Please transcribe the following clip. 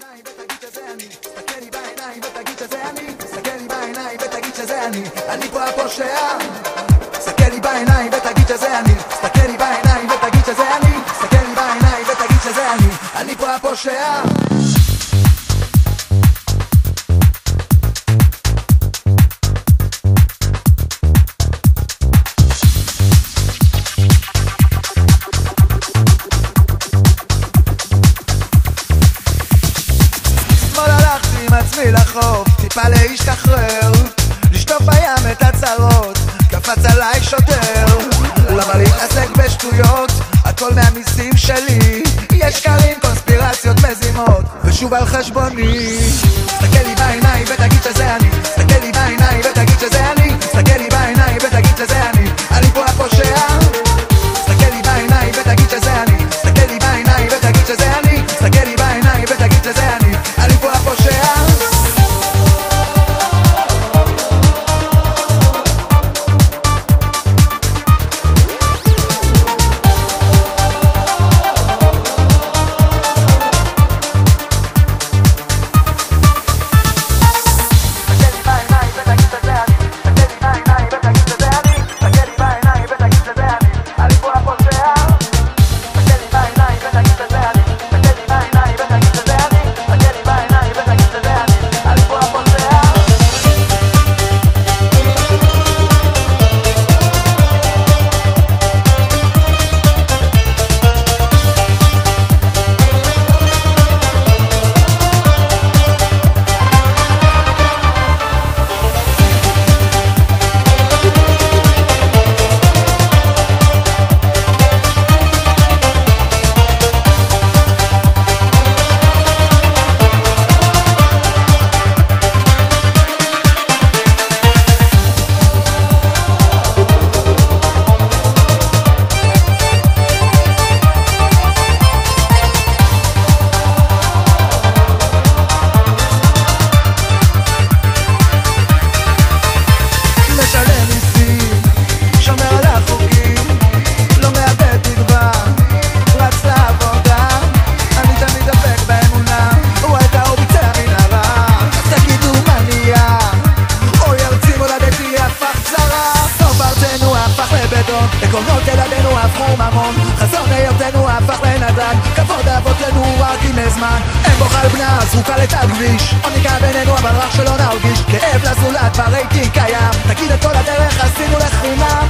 בעיניים ותגיד שזה אני. תסתכל לי בעיניים ותגיד שזה אני. תסתכל לי בעיניים ותגיד שזה אני. אני פה הפושע. תסתכל לי בעיניים ותגיד שזה אני. תסתכל לי בעיניים ותגיד שזה אני. תסתכל לי בעיניים ותגיד שזה אני. אני פה הפושע. עצמי לחוף, טיפה להשתחרר. לשטוף בים את הצרות, קפץ עליי שוטר. למה להתעסק בשטויות? הכל מהמיסים שלי. יש שקרים, קונספירציות מזימות. ושוב על חשבוני. תסתכל לי בעיניים ותגיד שזה אני זרוקה לתת כביש, עוניקה בינינו אבל רק שלא נרגיש, כאב לזולת ברייטינג קיים, תגיד את כל הדרך עשינו לחינם